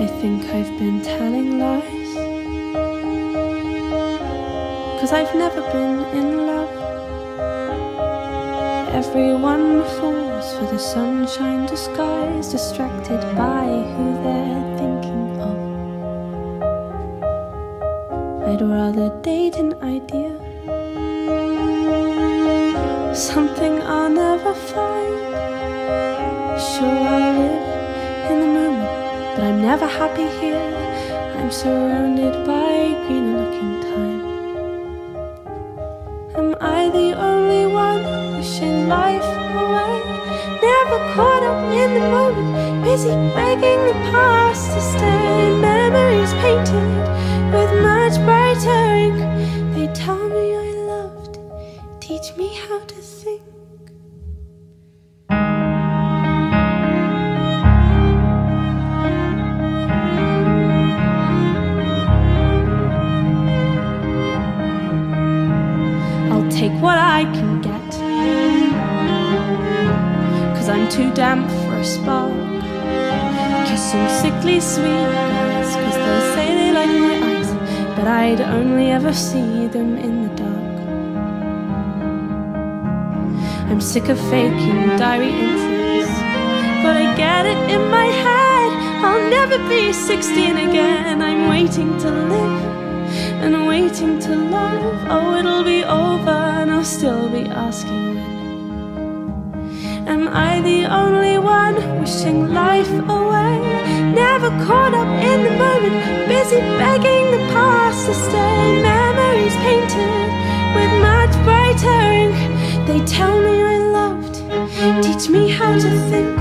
I think I've been telling lies. Cause I've never been in love. Everyone falls for the sunshine disguise, distracted by who they're thinking of. I'd rather date an idea, something I'll never find. Sure, but I'm never happy here. I'm surrounded by greener looking time. Am I the only one wishing life away? Never caught up in the moment, busy begging the past to stay. Memories painted with much brighter ink. They tell me I loved, teach me how to think. What I can get. Cause I'm too damp for a spark. Kissing sickly sweet guys, cause they say they like my eyes, but I'd only ever see them in the dark. I'm sick of faking diary entries, but I get it in my head. I'll never be 16 again. I'm waiting to live and waiting to love. Oh, it'll be over, I'll still be asking when. Am I the only one wishing life away? Never caught up in the moment, busy begging the past to stay. Memories painted with much brighter ink. They tell me I loved, teach me how to think.